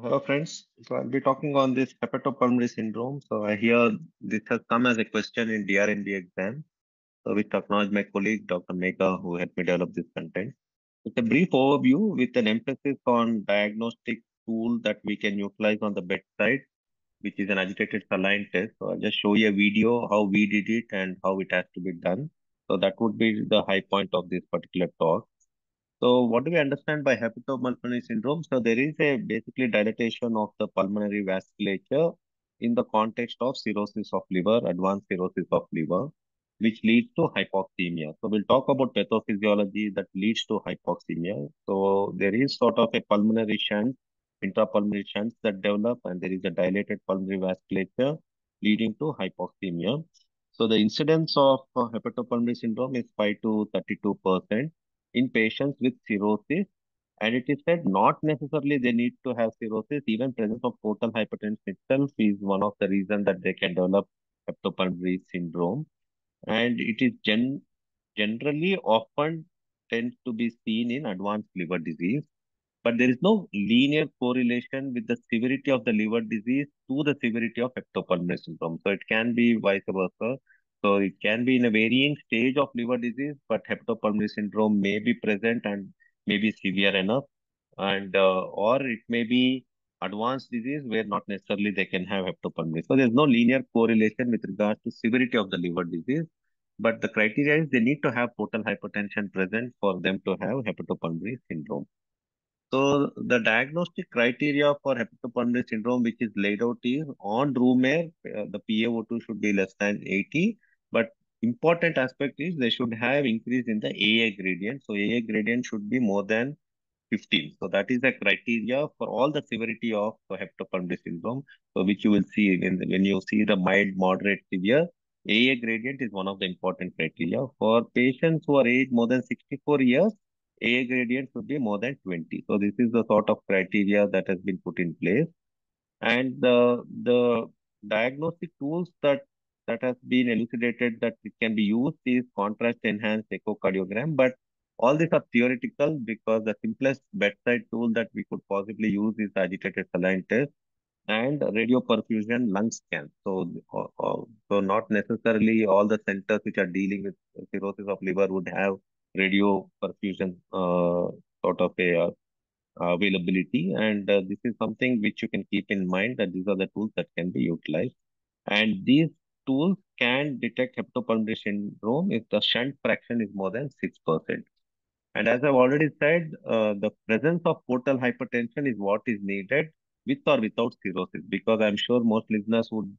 Hello, friends. So I'll be talking on this hepatopulmonary syndrome. So I hear this has come as a question in DRNB exam. So which acknowledge my colleague, Dr. Megha, who helped me develop this content. It's a brief overview with an emphasis on diagnostic tool that we can utilize on the bedside, which is an agitated saline test. So I'll just show you a video how we did it and how it has to be done. So that would be the high point of this particular talk. So what do we understand by hepatopulmonary syndrome? So there is a basically dilatation of the pulmonary vasculature in the context of cirrhosis of liver, advanced cirrhosis of liver, which leads to hypoxemia. So we'll talk about pathophysiology that leads to hypoxemia. So there is sort of a pulmonary shunt, intrapulmonary shunts that develop, and there is a dilated pulmonary vasculature leading to hypoxemia. So the incidence of hepatopulmonary syndrome is 5 to 32 percent in patients with cirrhosis. And it is said not necessarily they need to have cirrhosis. Even presence of portal hypertension itself is one of the reasons that they can develop hepatopulmonary syndrome. And it is gen generally often tends to be seen in advanced liver disease. But there is no linear correlation with the severity of the liver disease to the severity of hepatopulmonary syndrome. So it can be vice versa. So it can be in a varying stage of liver disease, but hepatopulmonary syndrome may be present and may be severe enough. And uh, or it may be advanced disease where not necessarily they can have hepatopulmonary. So there's no linear correlation with regards to severity of the liver disease. But the criteria is they need to have portal hypertension present for them to have hepatopulmonary syndrome. So the diagnostic criteria for hepatopulmonary syndrome, which is laid out is on room air, uh, the PaO2 should be less than 80. But important aspect is they should have increase in the AA gradient. So AA gradient should be more than 15. So that is the criteria for all the severity of hepatopulmonary syndrome. So which you will see when, when you see the mild, moderate, severe, AA gradient is one of the important criteria. For patients who are aged more than 64 years, AA gradient should be more than 20. So this is the sort of criteria that has been put in place. And the, the diagnostic tools that that has been elucidated that it can be used is contrast enhanced echocardiogram. But all these are theoretical because the simplest bedside tool that we could possibly use is agitated saline test and radio perfusion lung scan. So, uh, uh, so not necessarily all the centers which are dealing with cirrhosis of liver would have radio perfusion uh, sort of a uh, availability. And uh, this is something which you can keep in mind that these are the tools that can be utilized. And these tools can detect hepatopulmonary syndrome if the shunt fraction is more than 6%. And as I've already said, uh, the presence of portal hypertension is what is needed with or without cirrhosis, because I'm sure most listeners would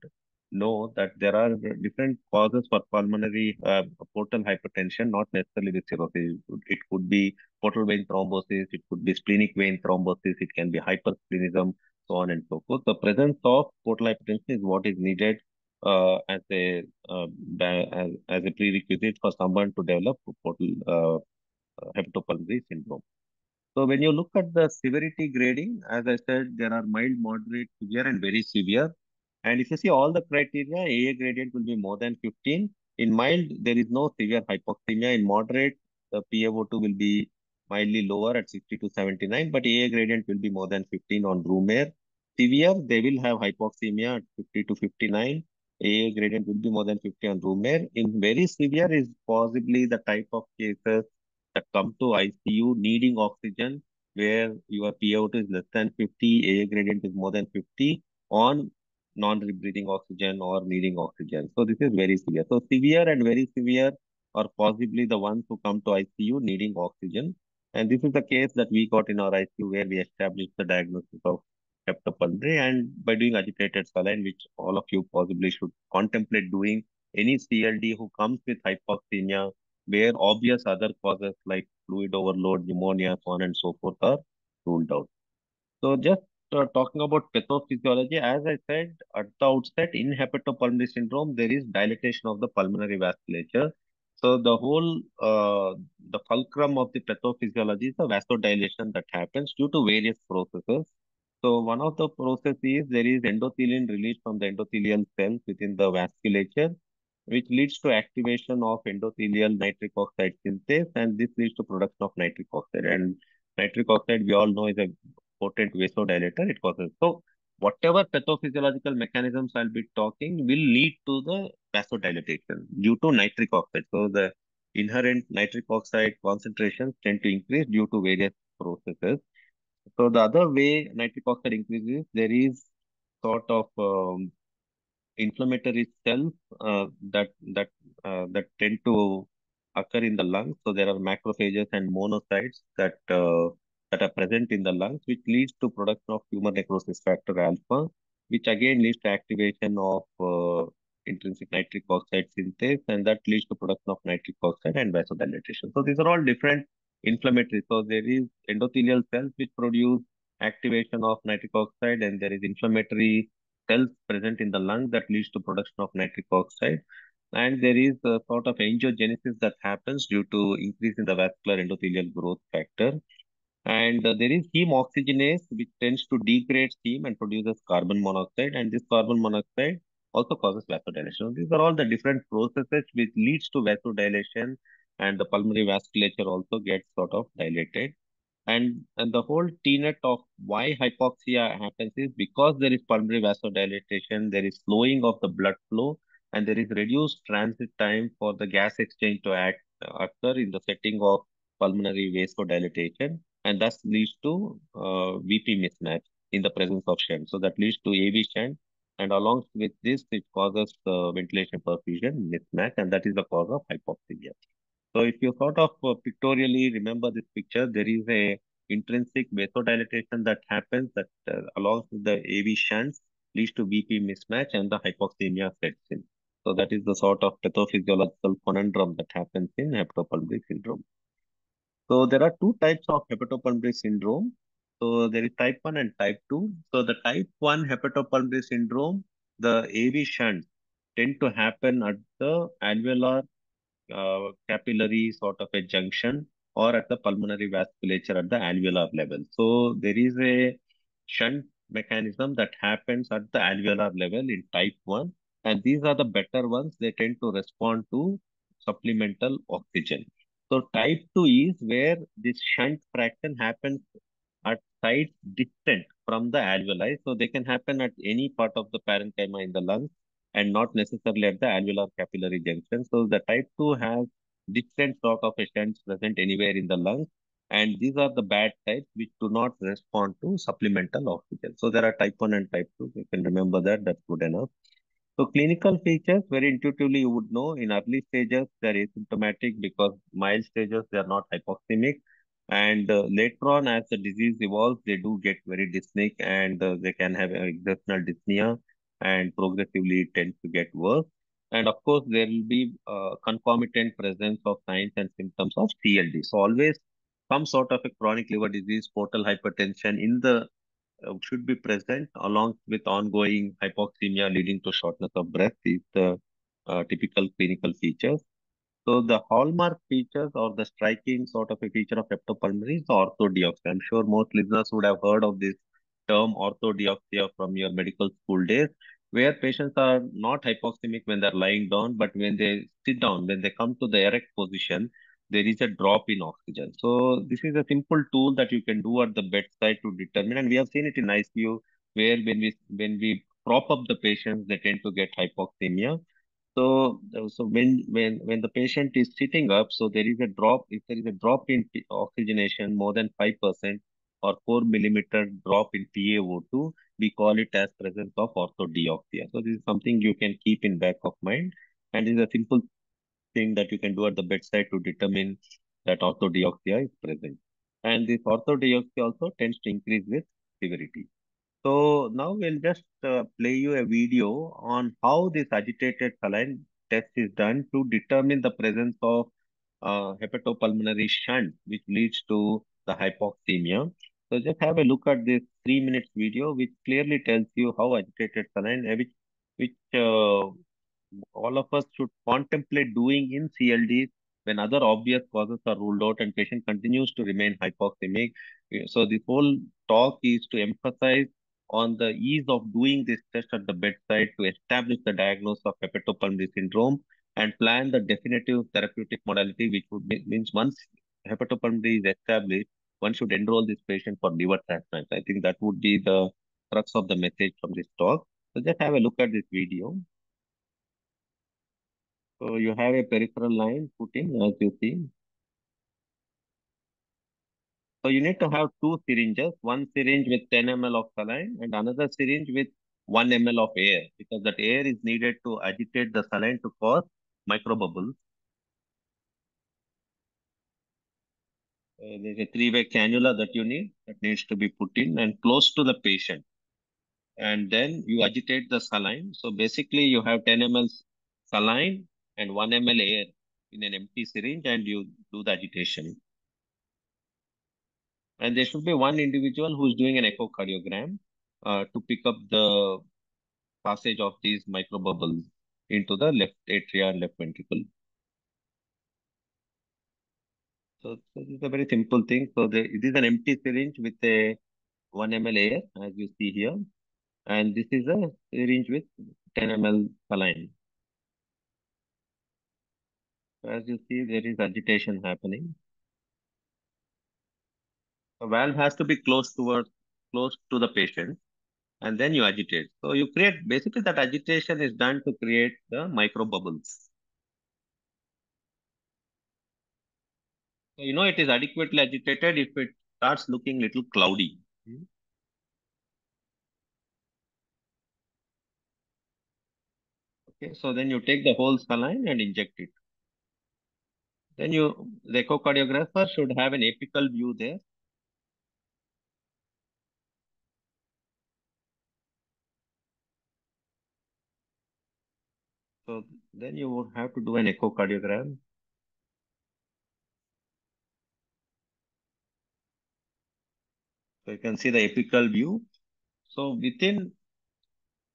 know that there are different causes for pulmonary uh, portal hypertension, not necessarily with cirrhosis. It could be portal vein thrombosis, it could be splenic vein thrombosis, it can be hypersplenism, so on and so forth. The presence of portal hypertension is what is needed uh, as a uh, as, as, a prerequisite for someone to develop portal uh, hepatopulmonary syndrome. So when you look at the severity grading, as I said, there are mild, moderate, severe, and very severe. And if you see all the criteria, AA gradient will be more than 15. In mild, there is no severe hypoxemia. In moderate, the PaO2 will be mildly lower at 60 to 79, but AA gradient will be more than 15 on room air. Severe, they will have hypoxemia at 50 to 59. AA gradient will be more than 50 on room air. In very severe is possibly the type of cases that come to ICU needing oxygen, where your PaO2 is less than 50, AA gradient is more than 50 on non-rebreathing oxygen or needing oxygen. So this is very severe. So severe and very severe are possibly the ones who come to ICU needing oxygen. And this is the case that we got in our ICU where we established the diagnosis of hepatopulmonary and by doing agitated saline, which all of you possibly should contemplate doing, any CLD who comes with hypoxemia, where obvious other causes like fluid overload, pneumonia, so on and so forth are ruled out. So just uh, talking about pathophysiology, as I said at the outset, in hepatopulmonary syndrome, there is dilatation of the pulmonary vasculature. So the whole, uh, the fulcrum of the pathophysiology is the vasodilation that happens due to various processes. So one of the processes, there is endothelin released from the endothelial cells within the vasculature which leads to activation of endothelial nitric oxide synthase, and this leads to production of nitric oxide. And nitric oxide, we all know, is a potent vasodilator it causes. So whatever pathophysiological mechanisms I'll be talking will lead to the vasodilatation due to nitric oxide. So the inherent nitric oxide concentrations tend to increase due to various processes. So the other way nitric oxide increases, there is sort of um, inflammatory cells uh, that that uh, that tend to occur in the lungs. So there are macrophages and monocytes that uh, that are present in the lungs, which leads to production of tumor necrosis factor alpha, which again leads to activation of uh, intrinsic nitric oxide synthase, and that leads to production of nitric oxide and vasodilatation. So these are all different inflammatory. So there is endothelial cells which produce activation of nitric oxide, and there is inflammatory cells present in the lung that leads to production of nitric oxide. And there is a sort of angiogenesis that happens due to increase in the vascular endothelial growth factor. And uh, there is heme oxygenase, which tends to degrade heme and produces carbon monoxide. And this carbon monoxide also causes vasodilation. These are all the different processes which leads to vasodilation and the pulmonary vasculature also gets sort of dilated. And, and the whole tenet of why hypoxia happens is because there is pulmonary vasodilatation, there is slowing of the blood flow, and there is reduced transit time for the gas exchange to act, occur in the setting of pulmonary vasodilatation, and thus leads to uh, VP mismatch in the presence of shunt. So that leads to AV shunt, and along with this, it causes uh, ventilation perfusion mismatch, and that is the cause of hypoxia. So if you sort of uh, pictorially remember this picture, there is a intrinsic vasodilatation that happens that uh, along with the AV shunts leads to VP mismatch and the hypoxemia sets in. So that is the sort of pathophysiological conundrum that happens in hepatopulmonary syndrome. So there are two types of hepatopulmonary syndrome. So there is type 1 and type 2. So the type 1 hepatopulmonary syndrome, the AV shunts tend to happen at the alveolar uh, capillary sort of a junction or at the pulmonary vasculature at the alveolar level. So there is a shunt mechanism that happens at the alveolar level in type 1 and these are the better ones. They tend to respond to supplemental oxygen. So type 2 is where this shunt fraction happens at sites distant from the alveoli. So they can happen at any part of the parenchyma in the lungs and not necessarily at the alveolar capillary junction. So the type 2 has different sort of shunts present anywhere in the lungs. And these are the bad types which do not respond to supplemental oxygen. So there are type 1 and type 2. You can remember that. That's good enough. So clinical features, very intuitively you would know in early stages, they're asymptomatic because mild stages, they are not hypoxemic. And uh, later on, as the disease evolves, they do get very dyspneic and uh, they can have exertional dyspnea and progressively tend to get worse. And of course, there will be uh, concomitant presence of signs and symptoms of CLD. So always some sort of a chronic liver disease, portal hypertension in the uh, should be present along with ongoing hypoxemia leading to shortness of breath is the uh, typical clinical features. So the hallmark features or the striking sort of a feature of hepatopulmonary is orthodeoxia. I'm sure most listeners would have heard of this term orthodeoxia from your medical school days where patients are not hypoxemic when they're lying down, but when they sit down, when they come to the erect position, there is a drop in oxygen. So this is a simple tool that you can do at the bedside to determine, and we have seen it in ICU where when we when we prop up the patients, they tend to get hypoxemia. So, so when when when the patient is sitting up, so there is a drop. If there is a drop in oxygenation more than five percent or four millimeter drop in PaO2, we call it as presence of orthodeoxia. So this is something you can keep in back of mind. And this is a simple thing that you can do at the bedside to determine that orthodeoxia is present. And this orthodeoxia also tends to increase with severity. So now we'll just uh, play you a video on how this agitated saline test is done to determine the presence of uh, hepatopulmonary shunt, which leads to the hypoxemia. So just have a look at this three minutes video, which clearly tells you how agitated saline, which, which uh, all of us should contemplate doing in CLDs when other obvious causes are ruled out and patient continues to remain hypoxemic. So this whole talk is to emphasize on the ease of doing this test at the bedside to establish the diagnosis of hepatopulmonary syndrome and plan the definitive therapeutic modality, which would means once hepatopulmonary is established, one should enroll this patient for liver transplant. I think that would be mm-hmm. the crux of the message from this talk. So just have a look at this video. So you have a peripheral line put in as you see. So you need to have two syringes, one syringe with 10 ml of saline and another syringe with 1 ml of air because that air is needed to agitate the saline to cause microbubbles. There's a three-way cannula that you need that needs to be put in and close to the patient. And then you agitate the saline. So basically you have 10 ml saline and 1 ml air in an empty syringe and you do the agitation. And there should be one individual who's doing an echocardiogram uh, to pick up the passage of these microbubbles into the left atria and left ventricle. So, this is a very simple thing. So the, it is an empty syringe with a 1 ml air, as you see here. And this is a syringe with 10 ml saline. So As you see, there is agitation happening. The valve has to be close towards close to the patient and then you agitate. So you create basically that agitation is done to create the micro bubbles. You know it is adequately agitated if it starts looking little cloudy. Hmm? Okay, so then you take the whole saline and inject it. Then you, the echocardiographer should have an apical view there So then you would have to do an echocardiogram. So you can see the apical view. So within,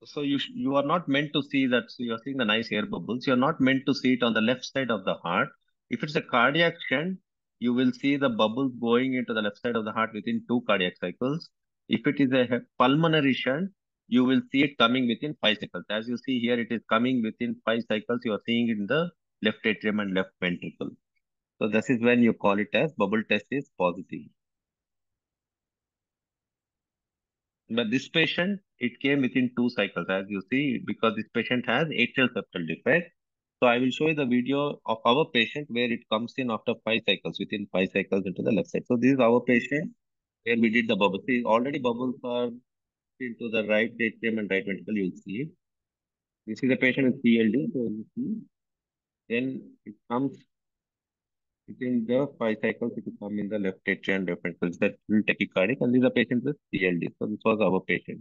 so you you are not meant to see that. So you are seeing the nice air bubbles. You are not meant to see it on the left side of the heart. If it's a cardiac shunt, you will see the bubbles going into the left side of the heart within two cardiac cycles. If it is a pulmonary shunt, you will see it coming within five cycles. As you see here, it is coming within five cycles. You are seeing in the left atrium and left ventricle. So this is when you call it as bubble test is positive. But this patient, it came within two cycles, as you see, because this patient has atrial septal defect. So I will show you the video of our patient where it comes in after five cycles, within five cycles into the left side. So this is our patient where we did the bubble. See, already bubbles are into the right atrium and right ventricle, you'll see. This is a patient with CLD, so you see. Then it comes within the five cycles, it will come in the left atrium and left ventricle. That will tachycardic, and this is a patient with CLD. So this was our patient.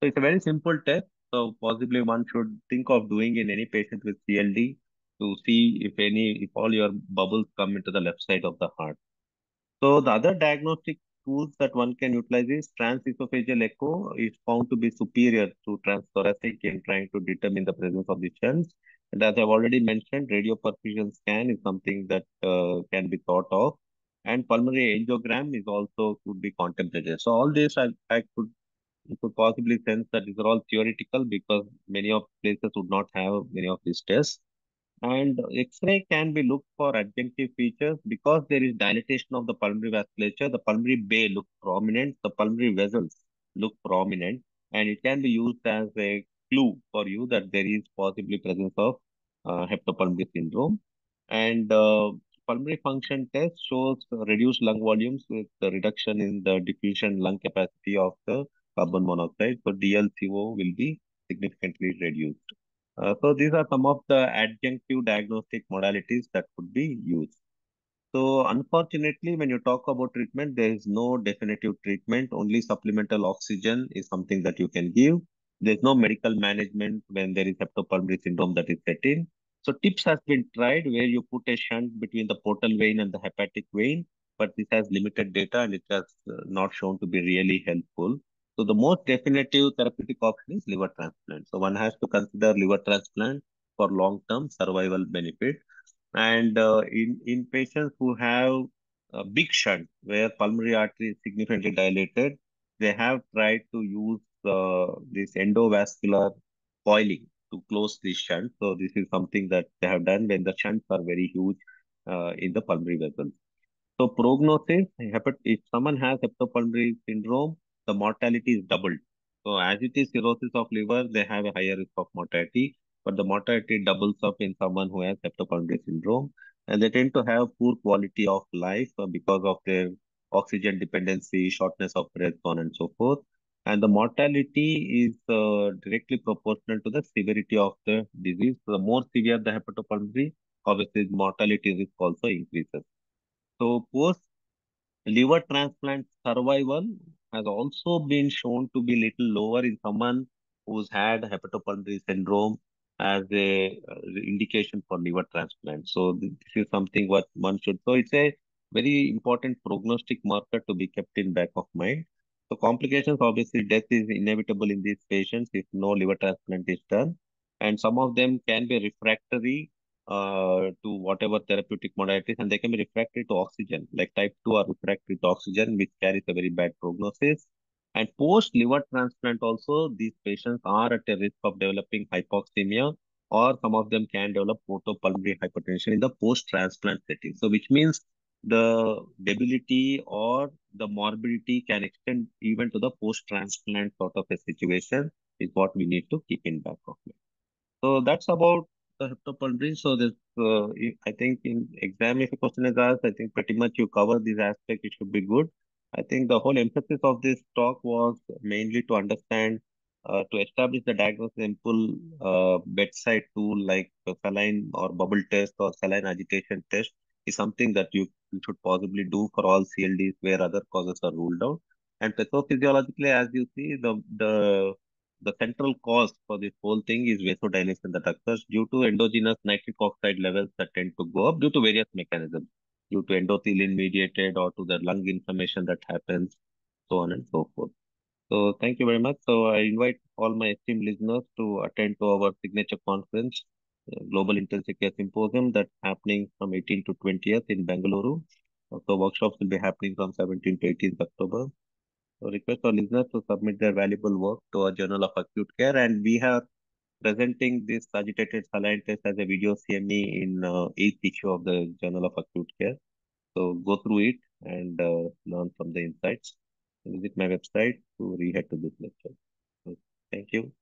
So it's a very simple test. So possibly one should think of doing in any patient with CLD to see if any, if all your bubbles come into the left side of the heart. So the other diagnostic tools that one can utilize is transesophageal echo is found to be superior to transthoracic in trying to determine the presence of the shunts. And as I've already mentioned, radioperfusion scan is something that uh, can be thought of. And pulmonary angiogram is also could be contemplated. So all this I, I could could possibly sense that these are all theoretical because many of places would not have many of these tests. And X-ray can be looked for adjunctive features because there is dilatation of the pulmonary vasculature. The pulmonary bay looks prominent. The pulmonary vessels look prominent, and it can be used as a clue for you that there is possibly presence of uh, hepatopulmonary syndrome. And uh, pulmonary function test shows reduced lung volumes with the reduction in the diffusion lung capacity of the carbon monoxide. So DLCO will be significantly reduced. Uh, so these are some of the adjunctive diagnostic modalities that could be used. So unfortunately, when you talk about treatment, there is no definitive treatment. Only supplemental oxygen is something that you can give. There's no medical management when there is hepatopulmonary syndrome that is set in. So TIPS has been tried where you put a shunt between the portal vein and the hepatic vein, but this has limited data and it has uh, not shown to be really helpful. So the most definitive therapeutic option is liver transplant. So one has to consider liver transplant for long-term survival benefit. And uh, in, in patients who have a big shunt where pulmonary artery is significantly dilated, they have tried to use uh, this endovascular coiling to close this shunt. So this is something that they have done when the shunts are very huge uh, in the pulmonary vessels. So prognosis, if someone has hepatopulmonary syndrome, the mortality is doubled. So as it is cirrhosis of liver, they have a higher risk of mortality, but the mortality doubles up in someone who has hepatopulmonary syndrome. And they tend to have poor quality of life because of their oxygen dependency, shortness of breath, so on and so forth. And the mortality is uh, directly proportional to the severity of the disease. So the more severe the hepatopulmonary, obviously mortality risk also increases. So post liver transplant survival has also been shown to be little lower in someone who's had hepatopulmonary syndrome as a uh, indication for liver transplant. So this is something what one should. So it's a very important prognostic marker to be kept in back of mind. So complications, obviously, death is inevitable in these patients if no liver transplant is done, and some of them can be refractory uh, to whatever therapeutic modalities and they can be refractory to oxygen, like type 2 are refractory to oxygen, which carries a very bad prognosis. And post liver transplant also, these patients are at a risk of developing hypoxemia or some of them can develop portopulmonary hypertension in the post transplant setting. So, which means the debility or the morbidity can extend even to the post transplant sort of a situation is what we need to keep in back of mind. So that's about the hepatopulmonary. So this, uh, I think in exam, if a question is asked, I think pretty much you cover these aspects. It should be good. I think the whole emphasis of this talk was mainly to understand, uh, to establish the diagnosis simple uh, bedside tool like saline or bubble test or saline agitation test is something that you, you should possibly do for all CLDs where other causes are ruled out. And pathophysiologically, as you see, the the the central cause for this whole thing is vasodilation that occurs due to endogenous nitric oxide levels that tend to go up due to various mechanisms, due to endothelin mediated or to the lung inflammation that happens, so on and so forth. So thank you very much. So I invite all my esteemed listeners to attend to our signature conference, Global Intensive Care Symposium that's happening from 18 to 20th in Bangalore. So workshops will be happening from 17th to 18th October. So request our listeners to submit their valuable work to our Journal of Acute Care and we are presenting this agitated saline test as a video CME in uh, eighth issue of the Journal of Acute Care. So go through it and uh, learn from the insights. Visit my website to rehead to this lecture. So, thank you.